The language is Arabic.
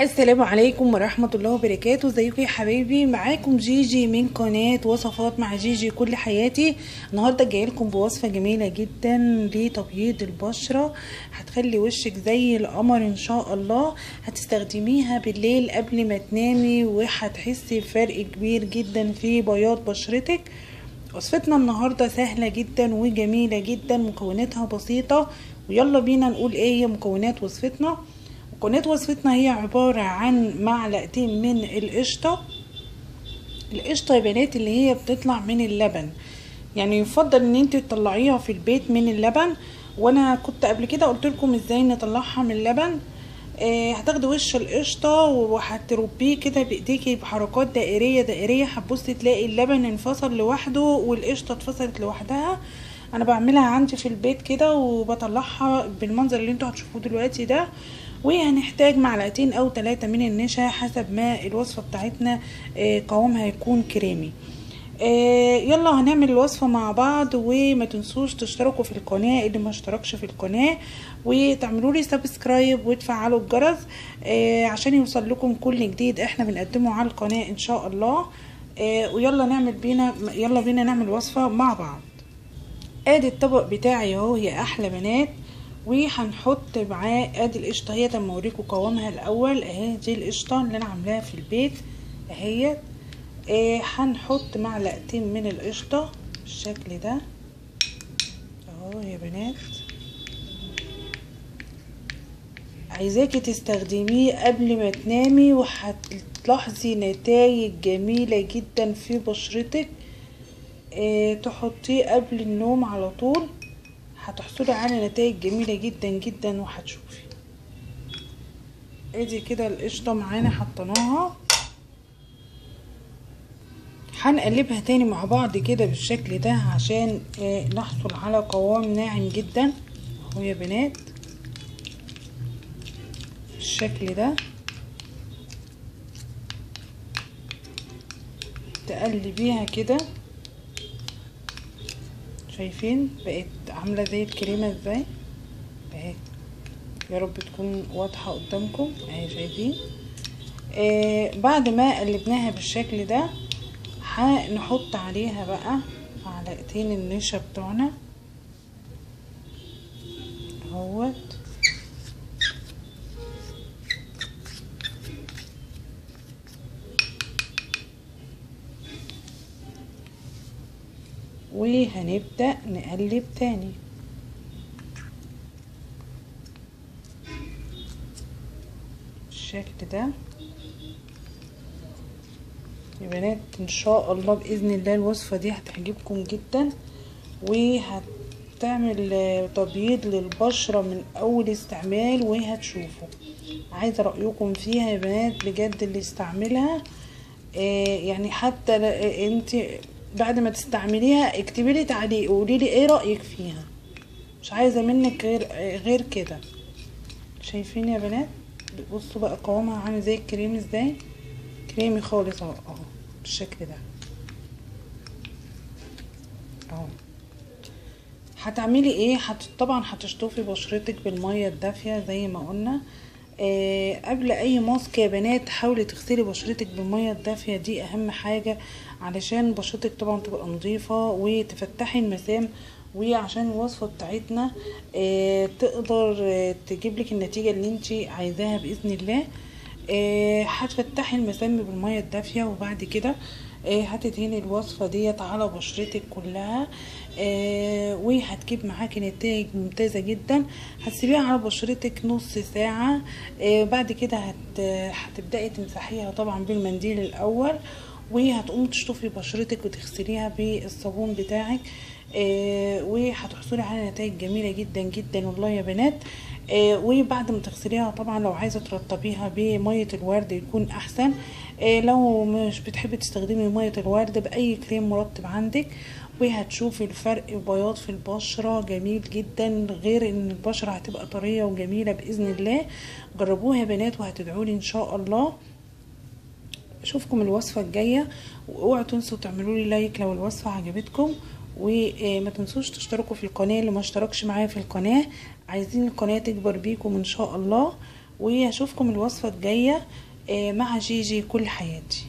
السلام عليكم ورحمة الله وبركاته. ازيكم يا حبايبي معاكم جيجي من قناة وصفات مع جيجي كل حياتي. النهاردة جاي لكم بوصفة جميلة جدا لتبييض البشرة. هتخلي وشك زي القمر إن شاء الله. هتستخدميها بالليل قبل ما تنامي وهتحسي بفرق كبير جدا في بياض بشرتك. وصفتنا النهاردة سهلة جدا وجميلة جدا مكوناتها بسيطة. ويلا بينا نقول إيه مكونات وصفتنا. مكونات وصفتنا هي عبارة عن معلقتين من القشطة. القشطة يا بنات اللي هي بتطلع من اللبن. يعني يفضل إن انت تطلعيها في البيت من اللبن. وأنا كنت قبل كده قلت لكم إزاي نطلعها من اللبن. آه هتاخدي وش القشطة وهتربيه كده بإيديكي بحركات دائرية دائرية. هتبصي تلاقي اللبن انفصل لوحده والقشطة اتفصلت لوحدها. أنا بعملها عندي في البيت كده وبطلعها بالمنظر اللي أنتوا هتشوفوه دلوقتي ده وهنحتاج معلقتين أو ثلاثة من النشا حسب ما الوصفة بتاعتنا آه قوامها يكون كريمي. آه يلا هنعمل الوصفة مع بعض وما تنسوش تشتركوا في القناة اللي ما اشتركش في القناة وتعملوا لي سبسكرايب وتفعلوا الجرس آه عشان يوصل لكم كل جديد إحنا بنقدمه على القناة إن شاء الله. ويلا نعمل بينا يلا بينا نعمل وصفة مع بعض. آدي الطبق بتاعي أهو يا أحلى بنات. وهنحط معاه آدي القشطة اهي اما اوريكم قوامها الأول. أهي دي القشطة اللي أنا عاملاها في البيت أهيت. آه هنحط معلقتين من القشطة بالشكل ده. أهو يا بنات. عايزاكي تستخدميه قبل ما تنامي وهتلاحظي نتائج جميلة جدا في بشرتك. تحطيه قبل النوم على طول. هتحصلي على نتائج جميلة جدا جدا وهتشوفي. ادي كده القشطة معانا حطيناها. هنقلبها تاني مع بعض كده بالشكل ده عشان آه نحصل على قوام ناعم جدا. أهو يا بنات. بالشكل ده. تقلبيها كده. شايفين بقت عاملة زي الكريمة إزاي؟ اهي يا رب تكون واضحة قدامكم. اهي شايفين. آه بعد ما قلبناها بالشكل ده هنحط عليها بقى معلقتين النشا بتوعنا. اهوت وهنبدأ نقلب تاني. بالشكل ده. يا بنات إن شاء الله بإذن الله الوصفة دي هتعجبكم جدا وهتعمل تبييض للبشرة من أول استعمال وهتشوفوا عايزة رأيكم فيها يا بنات بجد اللي يستعملها آه يعني حتى انت بعد ما تستعمليها اكتبي لي تعليق وقولي لي إيه رأيك فيها. مش عايزة منك غير غير كده. شايفين يا بنات؟ بصوا بقى قوامها عامل زي الكريم إزاي؟ كريمي خالص اهو اهو بالشكل ده. اهو. هتعملي إيه. طبعا هتشطفي بشرتك بالمية الدافية زي ما قلنا. آه قبل أي ماسك يا بنات حاولي تغسلي بشرتك بالميه الدافيه دي أهم حاجة علشان بشرتك طبعا تبقى نظيفة وتفتحي المسام. وعشان الوصفة بتاعتنا آه تقدر آه تجيب لك النتيجة اللي انت عايزاها بإذن الله. هتفتحي المسام بالمية الدافية وبعد كده هتدهني الوصفة ديت على بشرتك كلها وهتجيب معاكي نتائج ممتازة جدا. هتسيبيها على بشرتك نص ساعة بعد كده هت... هتبدأي تمسحيها طبعا بالمنديل الأول وهتقومي تشطفي بشرتك وتغسليها بالصابون بتاعك آه وهتحصلي على نتائج جميلة جدا جدا والله يا بنات. آه وبعد ما تغسليها طبعا لو عايزة ترطبيها بمية الورد يكون أحسن. آه لو مش بتحبي تستخدمي مية الورد بأي كريم مرطب عندك وهتشوفي الفرق بياض في البشرة. جميل جدا غير إن البشرة هتبقى طرية وجميلة بإذن الله. جربوها يا بنات وهتدعولي إن شاء الله. أشوفكم الوصفة الجاية وأوعوا تنسوا تعملوا لي لايك لو الوصفة عجبتكم. وما تنسوش تشتركوا في القناة اللي ما اشتركش معايا في القناة عايزين القناة تكبر بيكم إن شاء الله واشوفكم الوصفة الجاية آه، مع جيجي كل حياتي.